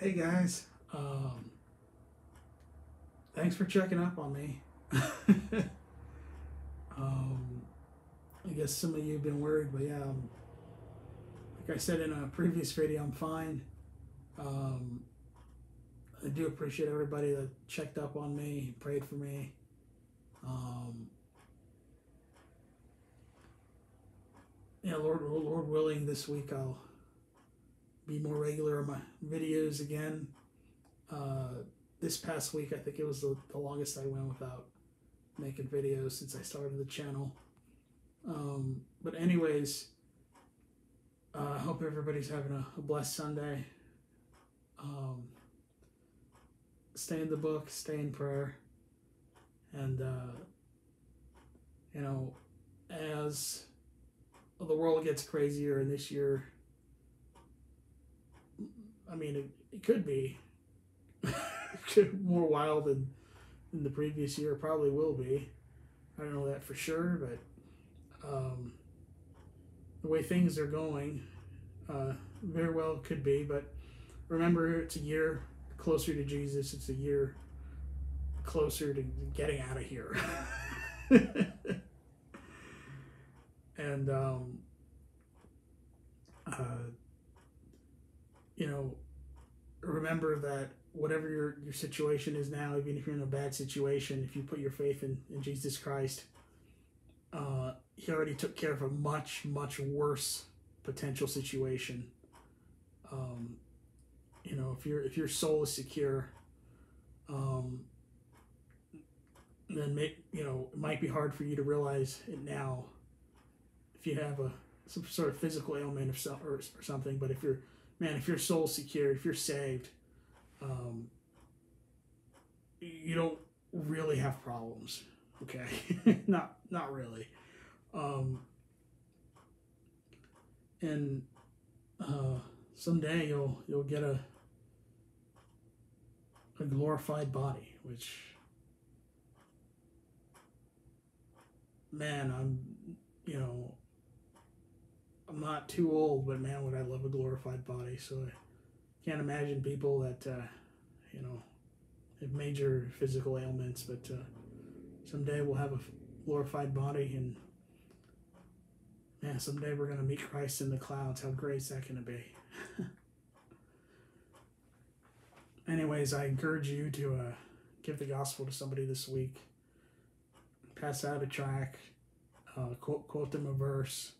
Hey guys, um, thanks for checking up on me. um, I guess some of you have been worried, but yeah, um, like I said in a previous video, I'm fine. Um, I do appreciate everybody that checked up on me, prayed for me. Um, yeah, Lord, Lord willing, this week I'll be more regular on my videos again. Uh, this past week, I think it was the, the longest I went without making videos since I started the channel. Um, but anyways, uh, I uh, hope everybody's having a, a blessed Sunday. Um, stay in the book, stay in prayer, and uh, you know, as the world gets crazier, and this year I mean, it, it could be more wild than, than the previous year. Probably will be. I don't know that for sure, but um, the way things are going, uh, very well could be. But remember, it's a year closer to Jesus. It's a year closer to getting out of here. and um, uh, you know, remember that whatever your, your situation is now, even if you're in a bad situation, if you put your faith in, in Jesus Christ, uh, He already took care of a much, much worse potential situation. Um, you know, if your if your soul is secure, um, then make you know it might be hard for you to realize it now. If you have a some sort of physical ailment or, or, or something, but if you're man, if your soul's secured, if you're saved, um, you don't really have problems. Okay, not not really. Um, and uh, someday you'll you'll get a a glorified body, which man, I'm you know I'm not too old, but man, would I love a glorified body. So I can't imagine people that, uh, you know, have major physical ailments, but uh, someday we'll have a glorified body and man, someday we're going to meet Christ in the clouds. How great is that going to be? Anyways, I encourage you to uh, give the gospel to somebody this week. Pass out a track, uh, quote, quote them a verse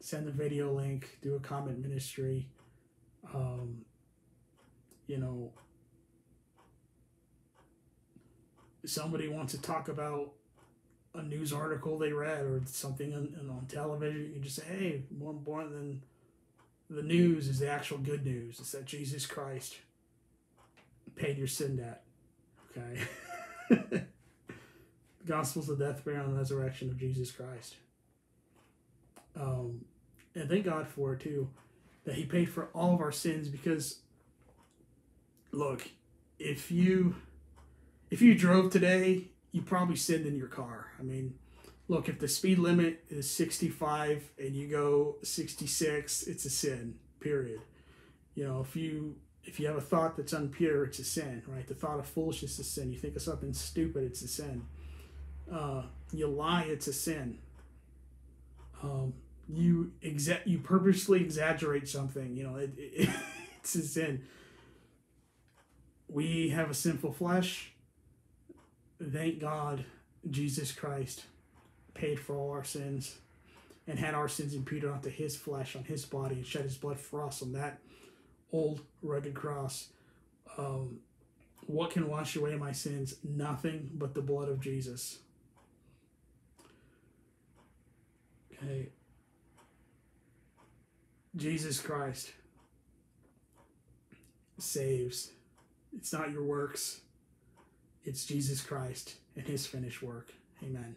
send a video link, do a comment ministry. Um, you know, somebody wants to talk about a news article they read or something on, on television, you just say, hey, more important than the news is the actual good news. It's that Jesus Christ paid your sin debt. Okay? the gospel's the death, burial, and resurrection of Jesus Christ. Um, and thank God for it too, that He paid for all of our sins. Because, look, if you if you drove today, you probably sinned in your car. I mean, look, if the speed limit is 65 and you go 66, it's a sin. Period. You know, if you if you have a thought that's unpure, it's a sin, right? The thought of foolishness is a sin. You think of something stupid, it's a sin. Uh, you lie, it's a sin. Um, you exa- you purposely exaggerate something. You know, it, it, it's a sin. We have a sinful flesh. Thank God, Jesus Christ paid for all our sins and had our sins imputed onto his flesh, on his body, and shed his blood for us on that old rugged cross. Um, what can wash away my sins? Nothing but the blood of Jesus. Okay. Jesus Christ saves. It's not your works, it's Jesus Christ and his finished work. Amen.